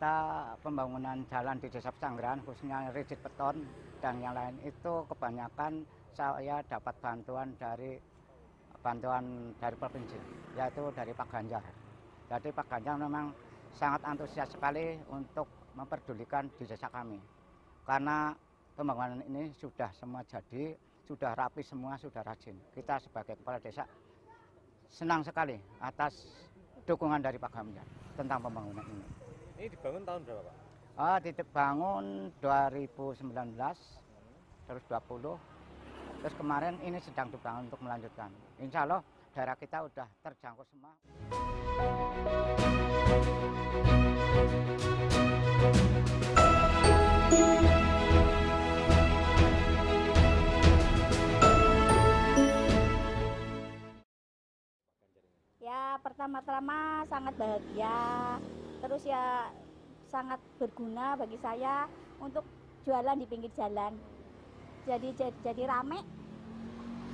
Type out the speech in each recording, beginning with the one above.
kata pembangunan jalan di Desa Pesanggeran khususnya rigid beton dan yang lain itu kebanyakan saya dapat bantuan dari bantuan dari provinsi yaitu dari Pak Ganjar. Jadi Pak Ganjar memang sangat antusias sekali untuk memperdulikan di desa kami. Karena pembangunan ini sudah semua jadi, sudah rapi semua, sudah rajin. Kita sebagai kepala desa senang sekali atas dukungan dari Pak Ganjar tentang pembangunan ini. Ini dibangun tahun berapa Pak? Oh, dibangun 2019, terus 20, terus kemarin ini sedang dibangun untuk melanjutkan. Insya Allah daerah kita udah terjangkau semua. Ya pertama-tama sangat bahagia, terus ya sangat berguna bagi saya untuk jualan di pinggir jalan. Jadi jadi, jadi rame.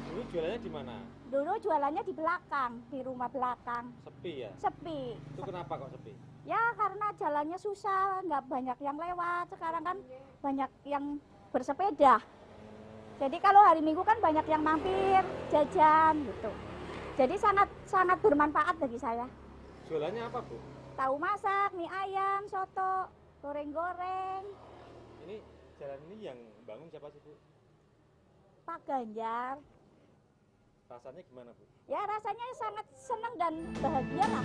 Dulu jualannya di mana? Dulu jualannya di belakang, di rumah belakang, Sepi ya? sepi. Itu kenapa kok sepi? Ya karena jalannya susah, nggak banyak yang lewat. Sekarang kan banyak yang bersepeda. Jadi kalau hari Minggu kan banyak yang mampir, jajan gitu. Jadi sangat sangat bermanfaat bagi saya. Jualannya apa Bu? Tahu masak, mie ayam, soto, goreng-goreng. Ini jalan ini yang bangun siapa sih Bu? Pak Ganjar. Rasanya gimana Bu? Ya rasanya sangat senang dan bahagia lah.